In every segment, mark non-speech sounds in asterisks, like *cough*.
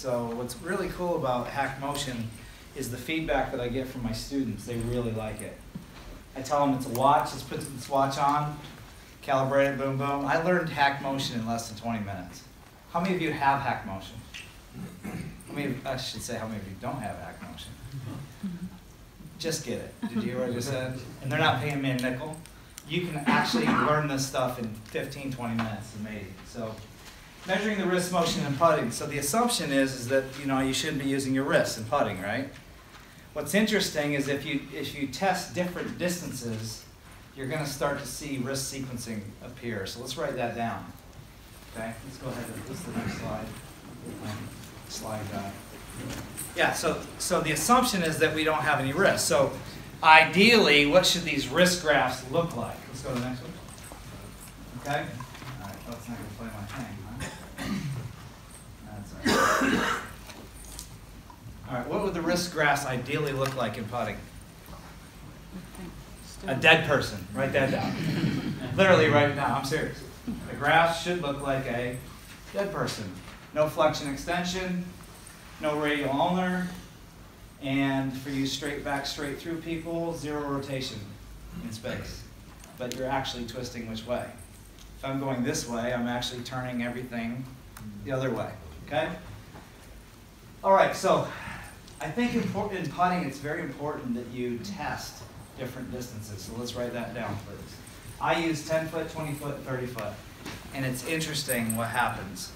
So what's really cool about HackMotion is the feedback that I get from my students. They really like it. I tell them it's a watch, let's put this watch on, calibrate it, boom, boom. I learned HackMotion in less than 20 minutes. How many of you have HackMotion? How many, I should say how many of you don't have HackMotion? Just get it. Did you hear what I just said? And they're not paying me a nickel. You can actually learn this stuff in 15, 20 minutes. Amazing. So measuring the wrist motion in putting. So the assumption is, is that you know you shouldn't be using your wrists in putting, right? What's interesting is if you if you test different distances, you're going to start to see wrist sequencing appear. So let's write that down. Okay, let's go ahead and this is the next slide. Um, slide. Uh, yeah. So so the assumption is that we don't have any wrists. So ideally, what should these wrist graphs look like? Let's go to the next one. Okay. All right. It's not going to play my thing. All right. What would the wrist grass ideally look like in putting? A dead person. Write that down. Literally right now. I'm serious. The grass should look like a dead person. No flexion extension, no radial ulnar, and for you straight back, straight through people, zero rotation in space. But you're actually twisting which way. If I'm going this way, I'm actually turning everything the other way. Okay? All right, so I think in putting it's very important that you test different distances. So let's write that down, please. I use 10 foot, 20 foot, 30 foot. And it's interesting what happens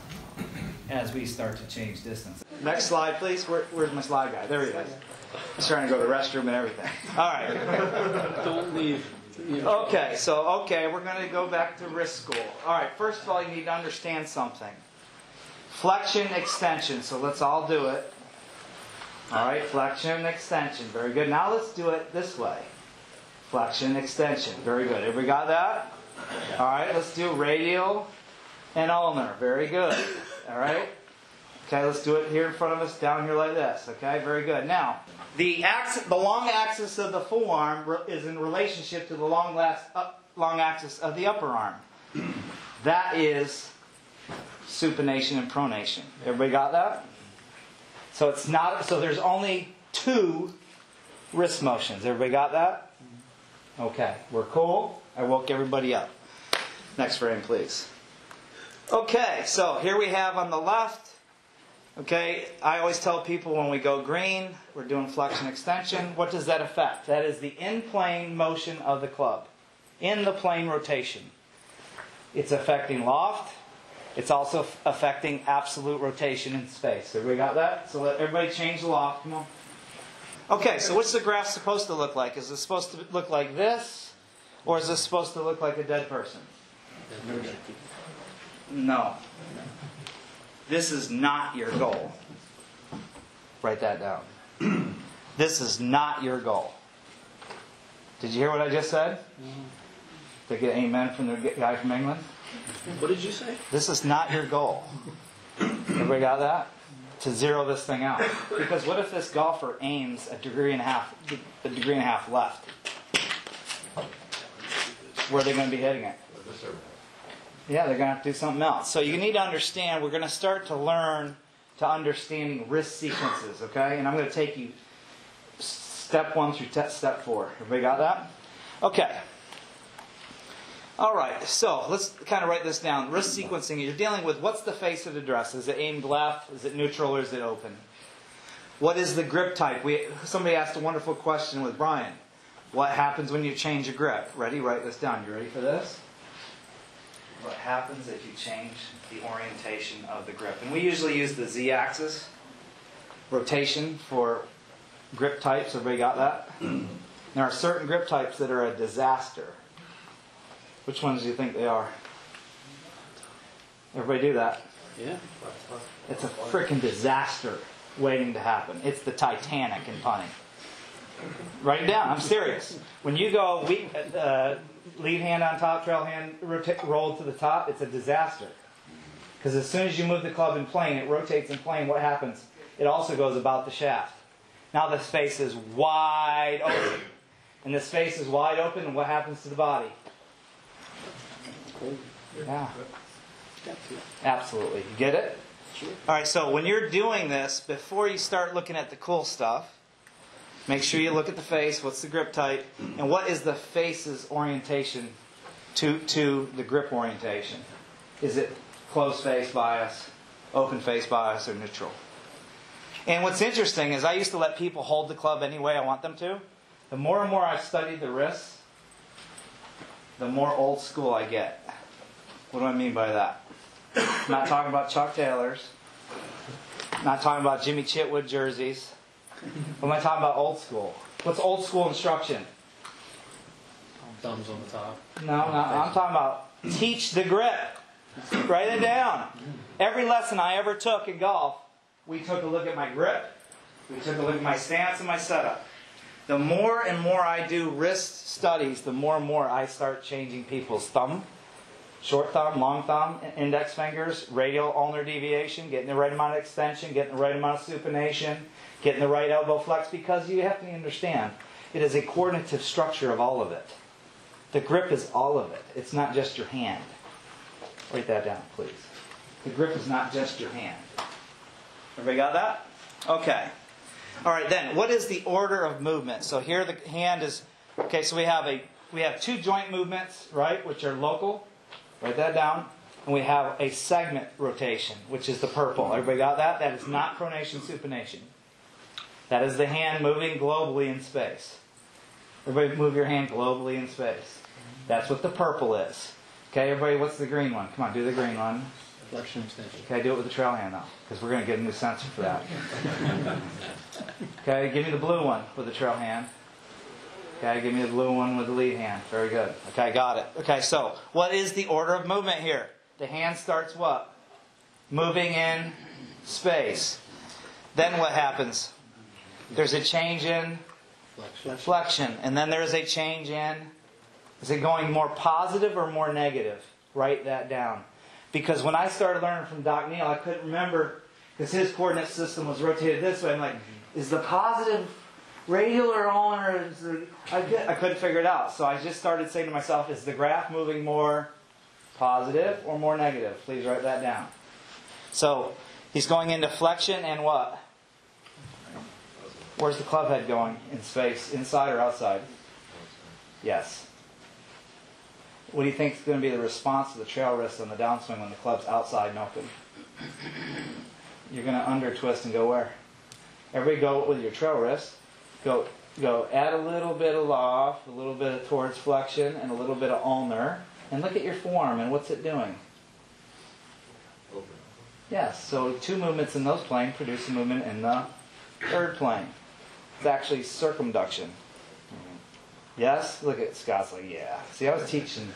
as we start to change distance. Next slide, please. Where, where's my slide guy? There he is. He's trying to go to the restroom and everything. All right. Don't leave. Okay, so, okay, we're going to go back to risk school. All right, first of all, you need to understand something. Flexion, extension. So let's all do it. All right, flexion, extension. Very good. Now let's do it this way. Flexion, extension. Very good. We got that? All right, let's do radial and ulnar. Very good. All right. Okay, let's do it here in front of us, down here like this. Okay, very good. Now, the axis, the long axis of the forearm is in relationship to the long, last, up, long axis of the upper arm. That is supination and pronation. Everybody got that? So it's not. So there's only two wrist motions. Everybody got that? Okay, we're cool. I woke everybody up. Next frame, please. Okay, so here we have on the left. Okay, I always tell people when we go green, we're doing flexion extension. What does that affect? That is the in plane motion of the club, in the plane rotation. It's affecting loft. It's also affecting absolute rotation in space. Everybody got that? So let everybody change the loft. Come on. Okay, so what's the graph supposed to look like? Is it supposed to look like this? Or is this supposed to look like a dead person? No. This is not your goal. Write that down. *clears throat* this is not your goal. Did you hear what I just said? Mm-hmm. Did I get amen from the guy from England? What did you say? This is not your goal. Everybody got that? To zero this thing out. Because what if this golfer aims a degree and a half, a degree and a half left? Where are they going to be hitting it? Yeah, they're going to have to do something else. So you need to understand, we're going to start to learn to understanding wrist sequences, okay? And I'm going to take you step one through step four. Everybody got that? Okay. All right, so let's kind of write this down. Wrist sequencing, you're dealing with what's the face of the dress? Is it aimed left? Is it neutral or is it open? What is the grip type? We, somebody asked a wonderful question with Brian. What happens when you change a grip? Ready? Write this down. You ready for this? What happens if you change the orientation of the grip? And we usually use the z axis rotation for grip types. Everybody got that? *clears throat* there are certain grip types that are a disaster. Which ones do you think they are? Everybody do that. Yeah. It's a freaking disaster waiting to happen. It's the Titanic in punting. Write it down. I'm serious. When you go weak, uh, lead hand on top, trail hand rota- rolled to the top, it's a disaster. Because as soon as you move the club in plane, it rotates in plane. What happens? It also goes about the shaft. Now the space is wide open. And the space is wide open, and what happens to the body? Yeah. Absolutely. You get it? All right, so when you're doing this, before you start looking at the cool stuff, make sure you look at the face. What's the grip type? And what is the face's orientation to, to the grip orientation? Is it closed face bias, open face bias, or neutral? And what's interesting is I used to let people hold the club any way I want them to. The more and more I study the wrists, the more old school I get. What do I mean by that? I'm not talking about Chuck Taylors. Not talking about Jimmy Chitwood jerseys. What am I talking about old school? What's old school instruction? Thumbs on the top. No, no, I'm talking about teach the grip. Write it down. Every lesson I ever took in golf, we took a look at my grip, we took a look at my stance and my setup. The more and more I do wrist studies, the more and more I start changing people's thumb, short thumb, long thumb, index fingers, radial ulnar deviation, getting the right amount of extension, getting the right amount of supination, getting the right elbow flex, because you have to understand it is a coordinative structure of all of it. The grip is all of it. It's not just your hand. Write that down, please. The grip is not just your hand. Everybody got that? Okay. All right, then, what is the order of movement? So here the hand is okay, so we have a we have two joint movements, right, which are local. Write that down. And we have a segment rotation, which is the purple. Everybody got that? That is not pronation supination. That is the hand moving globally in space. Everybody move your hand globally in space. That's what the purple is. Okay, everybody, what's the green one? Come on, do the green one. Flexion extension. Okay, do it with the trail hand now, because we're going to get a new sensor for that. Okay, give me the blue one with the trail hand. Okay, give me the blue one with the lead hand. Very good. Okay, got it. Okay, so what is the order of movement here? The hand starts what? Moving in space. Then what happens? There's a change in Flexion. flexion, and then there's a change in. Is it going more positive or more negative? Write that down. Because when I started learning from Doc Neal, I couldn't remember because his coordinate system was rotated this way. I'm like, mm-hmm. is the positive radial or ulnar? Is the, I, get, I couldn't figure it out. So I just started saying to myself, is the graph moving more positive or more negative? Please write that down. So he's going into flexion and what? Where's the club head going in space? Inside or outside? Yes. What do you think is going to be the response to the trail wrist on the downswing when the club's outside and open? You're going to under twist and go where? Everybody go with your trail wrist. Go go add a little bit of loft, a little bit of towards flexion, and a little bit of ulnar. And look at your form and what's it doing? Open. Yes, so two movements in those planes produce a movement in the third plane. It's actually circumduction. Yes? Look at Scott's like, yeah. See, I was teaching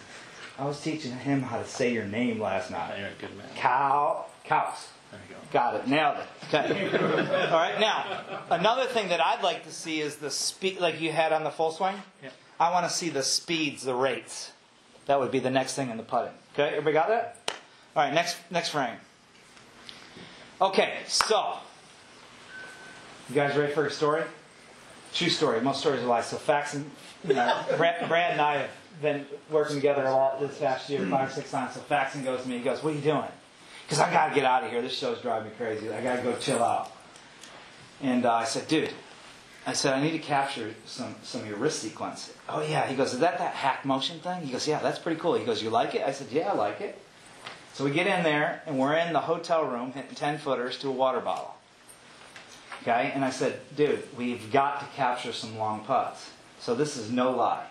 I was teaching him how to say your name last night. You're a good man. Cow cows. There you go. Got it. Nailed it. Okay. *laughs* All right. Now, another thing that I'd like to see is the speed, like you had on the full swing. Yep. I want to see the speeds, the rates. That would be the next thing in the putting. Okay. Everybody got that? All right. Next, next frame. Okay. So, you guys ready for a story? True story. Most stories are lies. So Faxon you know, Brad, Brad and I have been working together a lot this past year, five or six times. So Faxon goes to me. He goes, "What are you doing?" Because I got to get out of here. This show's driving me crazy. I got to go chill out. And uh, I said, "Dude," I said, "I need to capture some some of your wrist sequence." Oh yeah. He goes, "Is that that HackMotion thing?" He goes, "Yeah, that's pretty cool." He goes, "You like it?" I said, "Yeah, I like it." So we get in there and we're in the hotel room hitting ten footers to a water bottle. Okay, and I said, dude, we've got to capture some long putts. So this is no lie.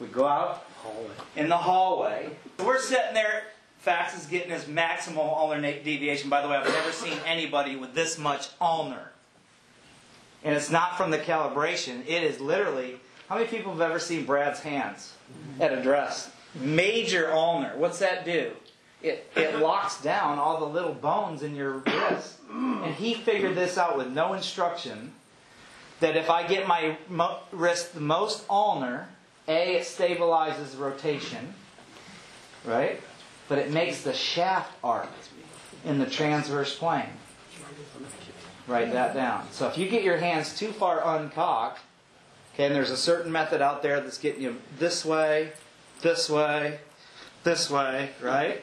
We go out Hallway. in the hallway. We're sitting there. Fax is getting his maximal ulnar deviation. By the way, I've never seen anybody with this much ulnar. And it's not from the calibration. It is literally. How many people have ever seen Brad's hands at a dress? Major ulnar. What's that do? It, it locks down all the little bones in your wrist. And he figured this out with no instruction that if I get my mo- wrist the most ulnar, A, it stabilizes rotation, right? But it makes the shaft arc in the transverse plane. Write that down. So if you get your hands too far uncocked, okay, and there's a certain method out there that's getting you this way, this way, this way, right?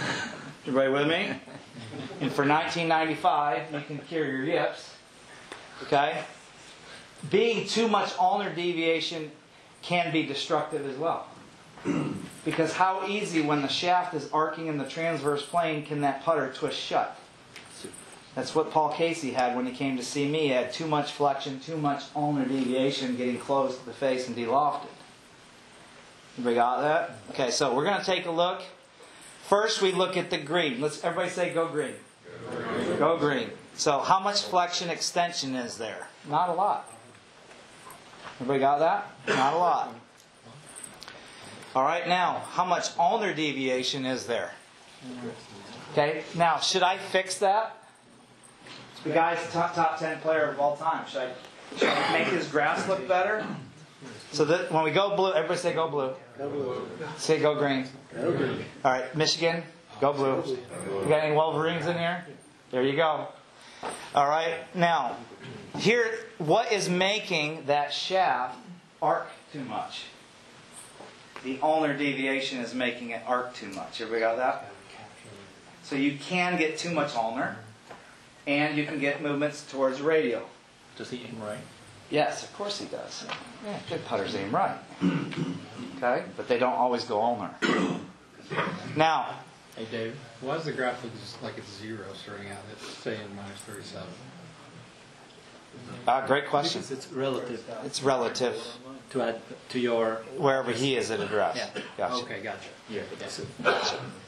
*laughs* Everybody with me? And for 1995, you can cure your yips. Okay? Being too much ulnar deviation can be destructive as well. *clears throat* Because how easy, when the shaft is arcing in the transverse plane, can that putter twist shut? That's what Paul Casey had when he came to see me. He had too much flexion, too much ulnar deviation, getting close to the face and delofted. Everybody got that? Okay, so we're going to take a look. First, we look at the green. Let's everybody say go green. Go green. Go green. So, how much flexion extension is there? Not a lot. Everybody got that? Not a lot. All right, now, how much ulnar deviation is there? Okay, now, should I fix that? The guy's top, top 10 player of all time. Should I, should I make his grass look better? So that when we go blue, everybody say go blue. Go blue. Say go green. All right, Michigan, go blue. You got any Wolverines in here? There you go. All right, now, here, what is making that shaft arc too much? The ulnar deviation is making it arc too much. Everybody got that? So you can get too much ulnar, and you can get movements towards radial. Does he aim right? Yes, of course he does. Yeah, good putters aim right. *clears throat* Okay, but they don't always go ulnar. Now, Hey Dave, why does the graph look just like it's zero starting out at say in minus thirty-seven? uh, great question. Because it's relative It's relative to add to your. wherever he is at address. Yeah. Gotcha. Okay, gotcha. Yeah. So,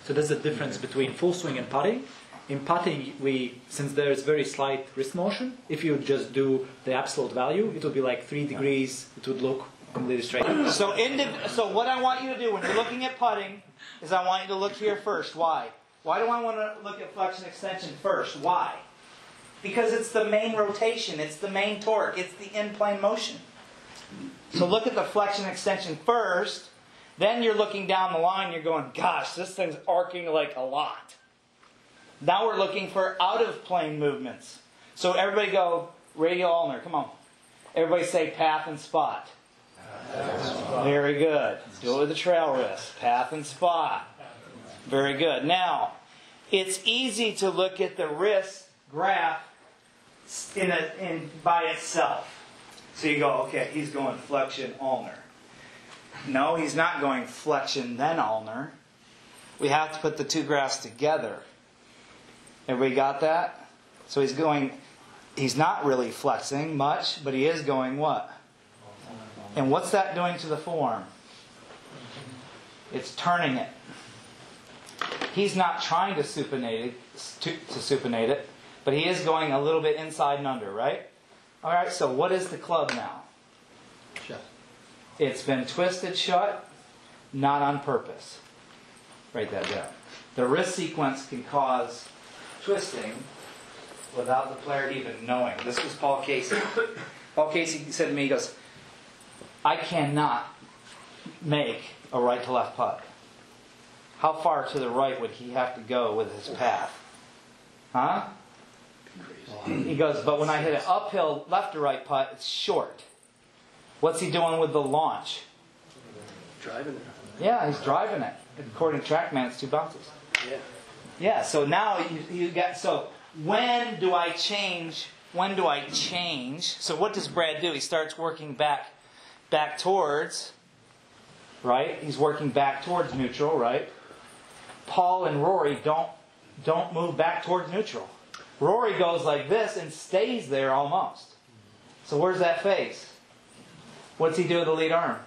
so there's a difference between full swing and putting. In putting, we since there is very slight wrist motion, if you just do the absolute value, it would be like three degrees. It would look completely straight. So, indiv- so what I want you to do when you're looking at putting is I want you to look here first. Why? Why do I want to look at flexion extension first? Why? Because it's the main rotation, it's the main torque, it's the in plane motion. So look at the flexion extension first. Then you're looking down the line, you're going, gosh, this thing's arcing like a lot. Now we're looking for out of plane movements. So everybody go radial ulnar, come on. Everybody say path and spot. Very good. Do it with the trail wrist. Path and spot. Very good. Now, it's easy to look at the wrist graph in, a, in by itself. So you go, okay, he's going flexion ulnar. No, he's not going flexion then ulnar. We have to put the two graphs together. Everybody got that? So he's going, he's not really flexing much, but he is going what? And what's that doing to the form? It's turning it. He's not trying to supinate it, to, to supinate it, but he is going a little bit inside and under, right? All right. So what is the club now? Shut. It's been twisted shut, not on purpose. Write that down. The wrist sequence can cause twisting without the player even knowing. This was Paul Casey. Paul Casey said to me, he goes, I cannot make a right to left putt. How far to the right would he have to go with his path? Huh? He goes, but when I hit an uphill left to right putt, it's short. What's he doing with the launch? Driving it. Yeah, he's driving it. According to TrackMan, it's two bounces. Yeah. Yeah, so now you, you got so when do I change? When do I change? So what does Brad do? He starts working back back towards right? He's working back towards neutral, right? Paul and Rory don't don't move back towards neutral. Rory goes like this and stays there almost. So where's that face? What's he do with the lead arm?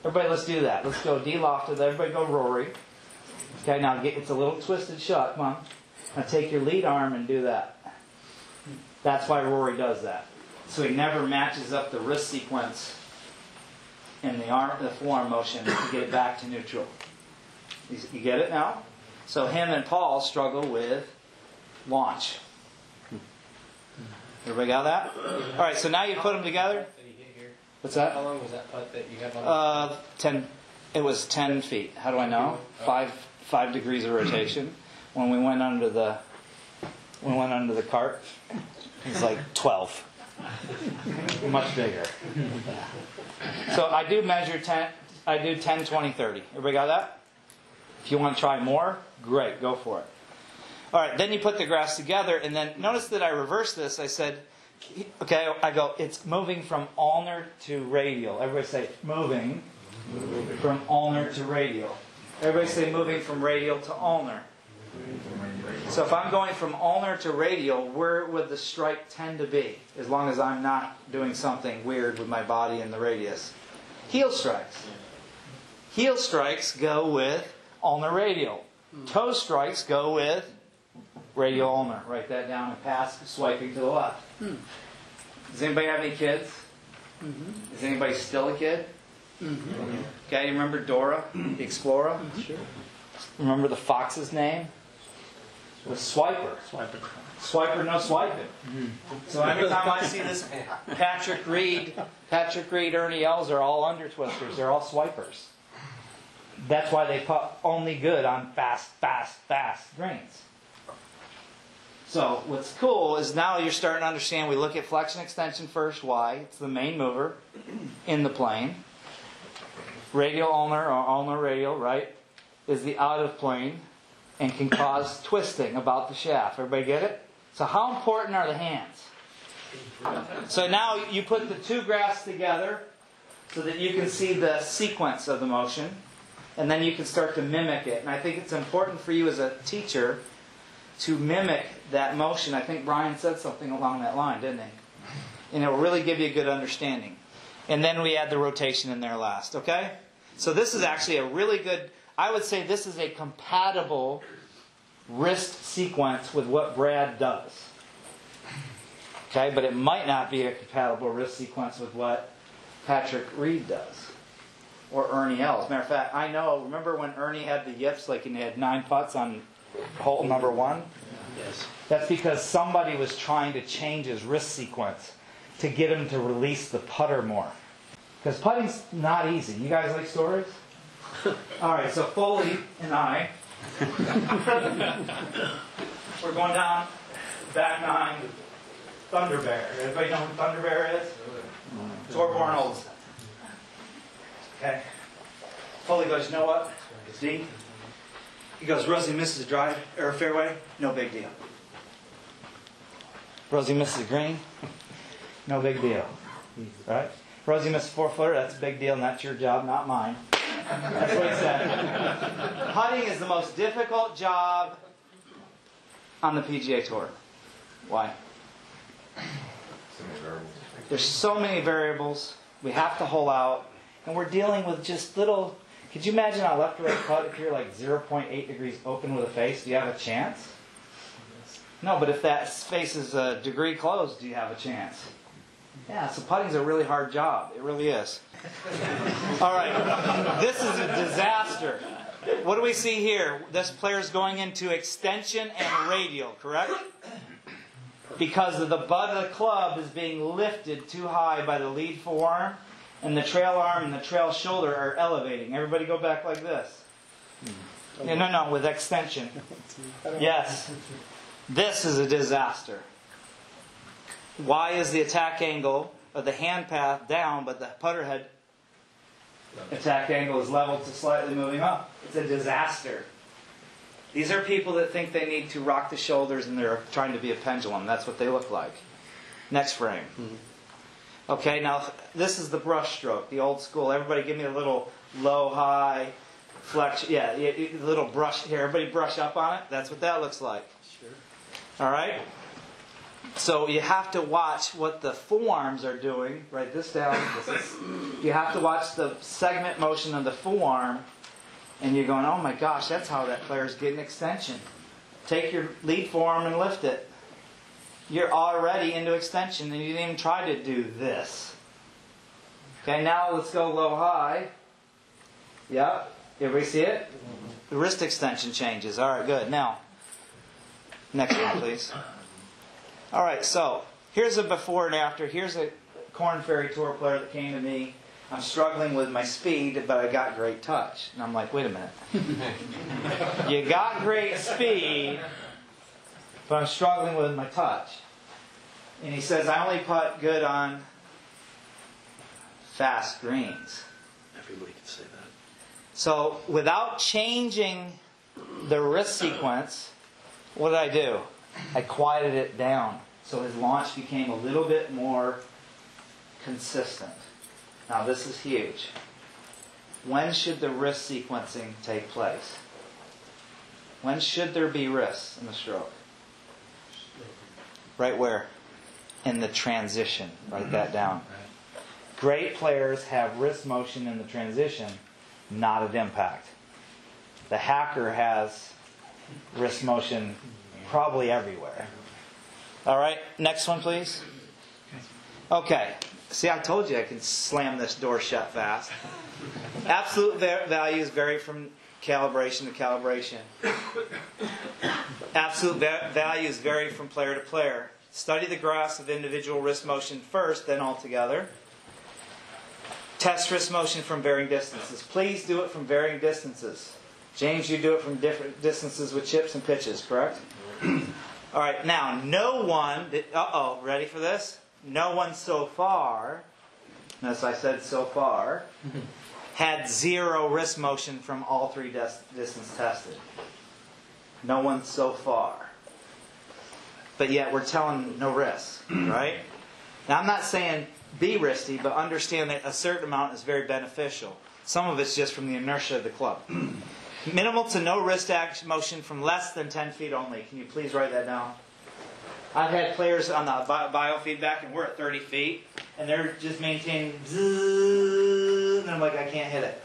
Everybody, let's do that. Let's go D lofted. Everybody go Rory. Okay, now get, it's a little twisted shot. Come on. Now take your lead arm and do that. That's why Rory does that. So he never matches up the wrist sequence in the arm, the forearm motion to get it back to neutral. You, get it now? So him and Paul struggle with launch. Everybody got that? All right. So now you put them together. What's that? How long was that putt that you have on? Uh, ten. It was ten feet. How do I know? Five five degrees of rotation. When we went under the, we went under the cart. It was like twelve. Much bigger. So I do measure ten. I do 10, 20, 30. Everybody got that? If you want to try more, great, go for it. All right, then you put the graphs together, and then notice that I reversed this. I said, okay, I go, it's moving from ulnar to radial. Everybody say, moving from ulnar to radial. Everybody say, moving from radial to ulnar. So if I'm going from ulnar to radial, where would the strike tend to be? As long as I'm not doing something weird with my body and the radius. Heel strikes. Heel strikes go with ulnar radial. Toe strikes go with radial ulnar. Write that down and pass swiping to the left. Does anybody have any kids? Mm-hmm. Is anybody still a kid? Mm-hmm. Okay, you remember Dora the Explorer? Mm-hmm. Sure. Remember the fox's name? It was Swiper. Swiper. Swiper, no swiping. Mm-hmm. So every time I see this Patrick Reed, Patrick Reed, Ernie Els are all under twisters. They're all swipers. That's why they put only good on fast, fast, fast greens. So what's cool is now you're starting to understand. We look at flexion extension first. Why? It's the main mover in the plane. Radial ulnar or ulnar radial, right, is the out of plane and can cause twisting about the shaft. Everybody get it? So how important are the hands? So now you put the two graphs together so that you can see the sequence of the motion and then you can start to mimic it. And I think it's important for you as a teacher to mimic that motion. I think Brian said something along that line, didn't he? And it will really give you a good understanding. And then we add the rotation in there last, okay? So this is actually a really good, I would say this is a compatible wrist sequence with what Brad does. Okay, but it might not be a compatible wrist sequence with what Patrick Reed does. Or Ernie Els. Matter of fact, I know, remember when Ernie had the yips, like and he had nine putts on hole number one? Yes. That's because somebody was trying to change his wrist sequence to get him to release the putter more. Because putting's not easy. You guys like stories? *laughs* All right, so Foley and I, *laughs* we're going down back nine, Thunder Bear. Everybody know who Thunder Bear is? Thorbjørn Olesen. Okay. Foley goes, you know what? It's deep. He goes, Rosie misses a drive or a fairway, no big deal. Rosie misses a green, no big deal. Right? Rosie misses a four footer, that's a big deal, and that's your job, not mine. That's what he said. Putting is the most difficult job on the PGA Tour. Why? There's so many variables. We have to hole out, and we're dealing with just little. Could you imagine on a left or right putt if you're like 0.8 degrees open with a face? Do you have a chance? No, but if that face is a degree closed, do you have a chance? Yeah, so putting's a really hard job. It really is. All right, this is a disaster. What do we see here? This player's going into extension and radial, correct? Because of the butt of the club is being lifted too high by the lead forearm, and the trail arm and the trail shoulder are elevating. Everybody go back like this. No, no, no, with extension. Yes. This is a disaster. Why is the attack angle of the hand path down, but the putter head attack angle is leveled to slightly moving up? It's a disaster. These are people that think they need to rock the shoulders and they're trying to be a pendulum. That's what they look like. Next frame. Mm-hmm. Okay, now this is the brush stroke, the old school. Everybody give me a little low, high, flex. Yeah, a little brush here. Everybody brush up on it. That's what that looks like. Sure. All right? So you have to watch what the forearms are doing. Write this down. This is, you have to watch the segment motion of the forearm, and you're going, oh my gosh, that's how that player's getting extension. Take your lead forearm and lift it. You're already into extension, and you didn't even try to do this. Okay, now let's go low high. Yep. Everybody see it? The wrist extension changes. All right, good. Now, next one, please. All right, so here's a before and after. Here's a Korn Ferry Tour player that came to me. I'm struggling with my speed, but I got great touch. And I'm like, wait a minute. *laughs* you got great speed, but I'm struggling with my touch. And he says, I only putt good on fast greens. Everybody can say that. So without changing the wrist sequence what did I do? I quieted it down so his launch became a little bit more consistent. Now, this is huge. When should the wrist sequencing take place? When should there be wrists in the stroke? Right where? In the transition. Write that mm-hmm. down. Great players have wrist motion in the transition, not at impact. The hacker has wrist motion probably everywhere. All right, next one, please. Okay, see, I told you I can slam this door shut fast. Absolute va- values vary from calibration to calibration. Absolute va- values vary from player to player. Study the graphs of individual wrist motion first, then altogether. Test wrist motion from varying distances. Please do it from varying distances. James, you do it from different distances with chips and pitches, correct? *clears throat* All right, now, no one, uh oh, ready for this? No one so far, as I said so far, *laughs* had zero wrist motion from all three des- distance tested. No one so far. But yet we're telling no wrist, *clears throat* right? Now I'm not saying be wristy, but understand that a certain amount is very beneficial. Some of it's just from the inertia of the club. *clears throat* Minimal to no wrist action motion from less than 10 feet only. Can you please write that down? I've had players on the biofeedback, and we're at 30 feet, and they're just maintaining, and I'm like, I can't hit it.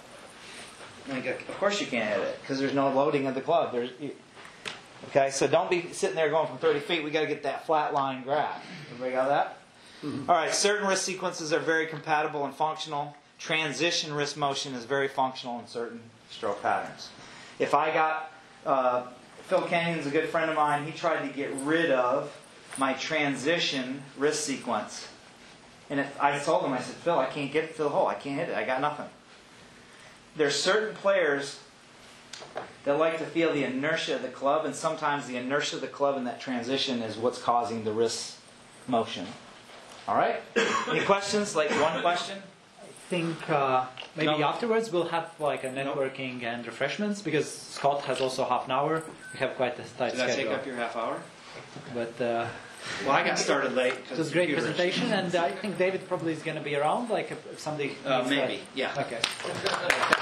Like, of course you can't hit it, because there's no loading of the club. There's, you- okay, so don't be sitting there going from 30 feet. We got to get that flat line graph. Everybody got that? Mm-hmm. All right, certain wrist sequences are very compatible and functional. Transition wrist motion is very functional in certain stroke patterns. If I got, uh, Phil Kenyon's a good friend of mine, he tried to get rid of my transition wrist sequence. And if I told him, I said, Phil, I can't get to the hole. I can't hit it. I got nothing. There's certain players that like to feel the inertia of the club, and sometimes the inertia of the club in that transition is what's causing the wrist motion. All right? Any questions? Like one question? I think uh, maybe No. afterwards we'll have like a networking and refreshments because Scott has also half an hour. We have quite a tight Did I take up your half hour? But uh, Well, I got started late. it was a great presentation, and I think David probably is going to be around. Like if, if somebody Uh, maybe, that. yeah. Okay. *laughs*